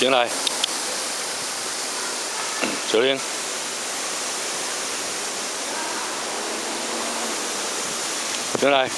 chuyển lại sửa liên. Chuyển lại